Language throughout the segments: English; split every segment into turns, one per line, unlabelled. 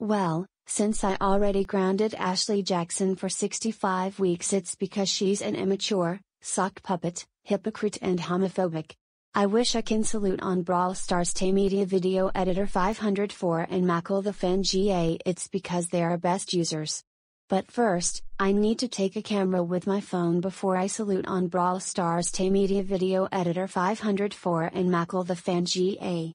Well, since I already grounded Ashley Jackson for 65 weeks, it's because she's an immature, sock puppet, hypocrite, and homophobic. I wish I can salute on Brawl Stars Tay Media Video Editor 504 and Mackle the Fan GA. It's because they are best users. But first, I need to take a camera with my phone before I salute on Brawl Stars Tay Media Video Editor 504 and Mackle the Fan GA.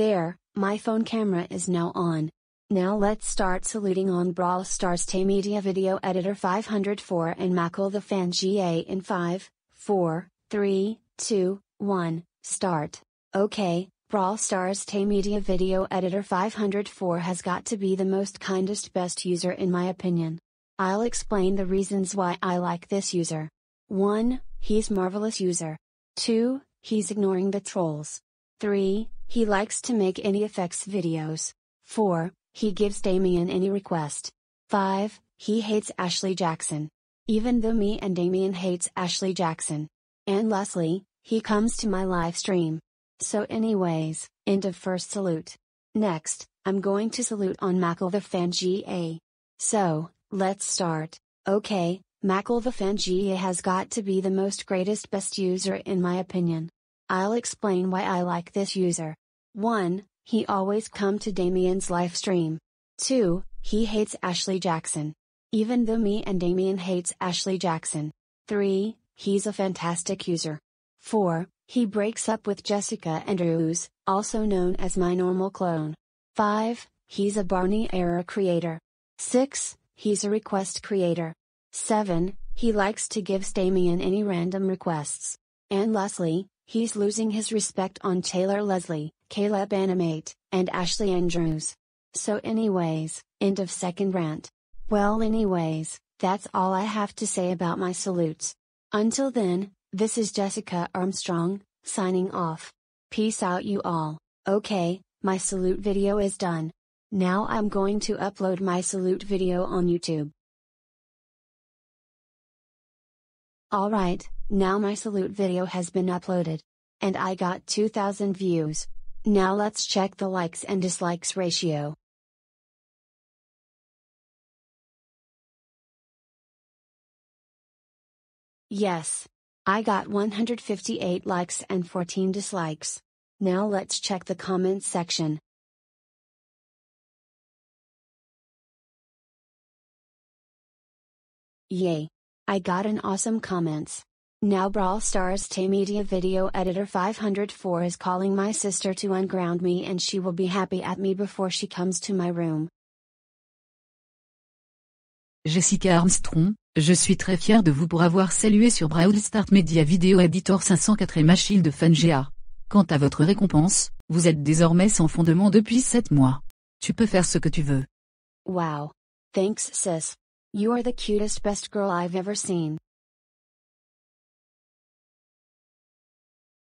There, my phone camera is now on. Now let's start saluting on Brawl Stars Tay Media Video Editor 504 and Mackle the Fan GA in 5, 4, 3, 2, 1, start. Okay, Brawl Stars Tay Media Video Editor 504 has got to be the most kindest best user in my opinion. I'll explain the reasons why I like this user. 1. He's marvelous user. 2. He's ignoring the trolls. 3. He likes to make any effects videos. 4. He gives Damien any request. 5. He hates Ashley Jackson. Even though me and Damien hates Ashley Jackson. And Leslie, he comes to my live stream. So anyways, end of first salute. Next, I'm going to salute on Mackle the Fan GA. So, let's start. Okay, Mackle the Fan GA has got to be the most greatest best user in my opinion. I'll explain why I like this user. 1. He always come to Damien's live stream. 2. He hates Ashley Jackson. Even though me and Damien hates Ashley Jackson. 3. He's a fantastic user. 4. He breaks up with Jessica Andrews, also known as my normal clone. 5. He's a Barney era creator. 6. He's a request creator. 7. He likes to give Damien any random requests. And Leslie, he's losing his respect on Taylor Leslie. Caleb Animate, and Ashley Andrews. So anyways, end of second rant. Well anyways, that's all I have to say about my salutes. Until then, this is Jessica Armstrong, signing off. Peace out you all. Okay, my salute video is done. Now I'm going to upload my salute video on YouTube. Alright, now my salute video has been uploaded. And I got 2000 views. Now let's check the likes and dislikes ratio. Yes. I got 158 likes and 14 dislikes. Now let's check the comments section. Yay! I got an awesome comments. Now Brawl Stars Tay Media Video Editor 504 is calling my sister to unground me and she will be happy at me before she comes to my room.
Jessica Armstrong, je suis très fier de vous pour avoir salué sur Brawl Stars Media Video Editor 504 et Machine de FunGA. Quant à votre récompense, vous êtes désormais sans fondement depuis 7 mois. Tu peux faire ce que tu veux.
Wow. Thanks sis. You are the cutest best girl I've ever seen.